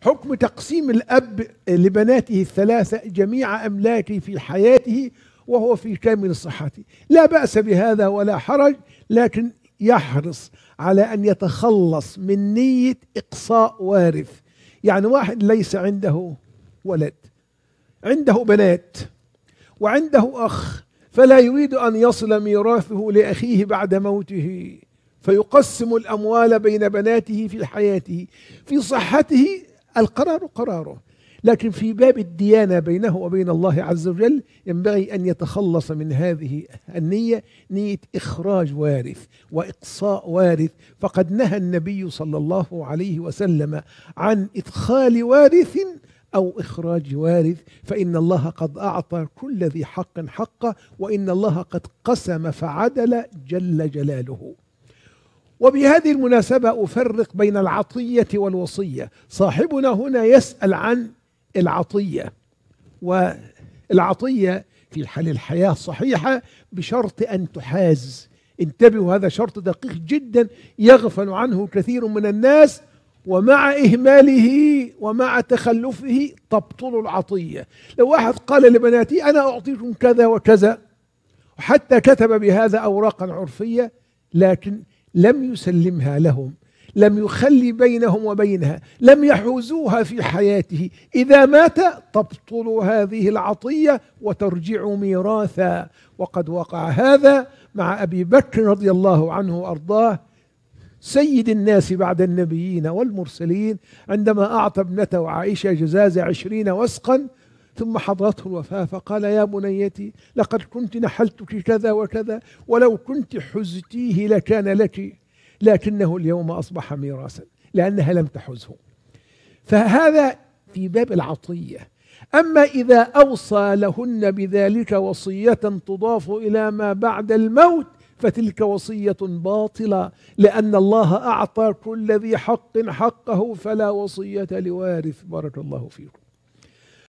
حكم تقسيم الأب لبناته الثلاثة جميع أملاكه في حياته وهو في كامل صحته. لا بأس بهذا ولا حرج لكن يحرص على أن يتخلص من نية إقصاء وارث. يعني واحد ليس عنده ولد عنده بنات وعنده أخ فلا يريد أن يصل ميراثه لأخيه بعد موته. فيقسم الأموال بين بناته في حياته في صحته القرار قراره. لكن في باب الديانة بينه وبين الله عز وجل ينبغي أن يتخلص من هذه النية نية إخراج وارث وإقصاء وارث. فقد نهى النبي صلى الله عليه وسلم عن إدخال وارث أو إخراج وارث. فإن الله قد أعطى كل ذي حق حقه وإن الله قد قسم فعدل جل جلاله. وبهذه المناسبة أفرق بين العطية والوصية. صاحبنا هنا يسأل عن العطية والعطية في حال الحياة صحيحة بشرط أن تحاز. انتبهوا هذا شرط دقيق جدا يغفل عنه كثير من الناس ومع إهماله ومع تخلفه تبطل العطية. لو واحد قال لبناتي أنا أعطيكم كذا وكذا وحتى كتب بهذا أوراقا عرفية لكن لم يسلمها لهم لم يخلي بينهم وبينها لم يحوزوها في حياته. إذا مات تبطل هذه العطية وترجع ميراثا. وقد وقع هذا مع أبي بكر رضي الله عنه وأرضاه سيد الناس بعد النبيين والمرسلين عندما أعطى ابنته عائشة جزاز عشرين وسقا ثم حضرته الوفاة فقال يا بنيتي لقد كنت نحلتك كذا وكذا ولو كنت حزتيه لكان لك لكنه اليوم أصبح ميراثا لأنها لم تحزه. فهذا في باب العطية. أما إذا أوصى لهن بذلك وصية تضاف إلى ما بعد الموت فتلك وصية باطلة لأن الله أعطى كل ذي حق حقه فلا وصية لوارث. بارك الله فيكم.